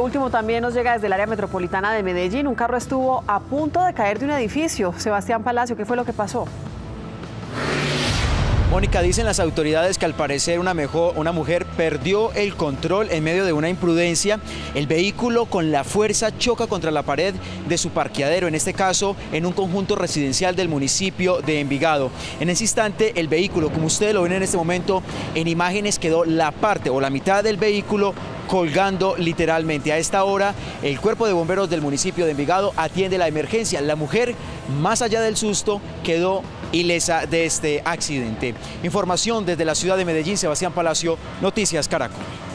Último también nos llega desde el área metropolitana de Medellín. Un carro estuvo a punto de caer de un edificio. Sebastián Palacio, ¿qué fue lo que pasó? Mónica, dicen las autoridades que al parecer una, una mujer perdió el control en medio de una imprudencia. El vehículo con la fuerza choca contra la pared de su parqueadero, en este caso en un conjunto residencial del municipio de Envigado. En ese instante el vehículo, como ustedes lo ven en este momento en imágenes, quedó la parte o la mitad del vehículo colgando literalmente. A esta hora, el cuerpo de bomberos del municipio de Envigado atiende la emergencia. La mujer, más allá del susto, quedó ilesa de este accidente. Información desde la ciudad de Medellín, Sebastián Palacio, Noticias Caracol.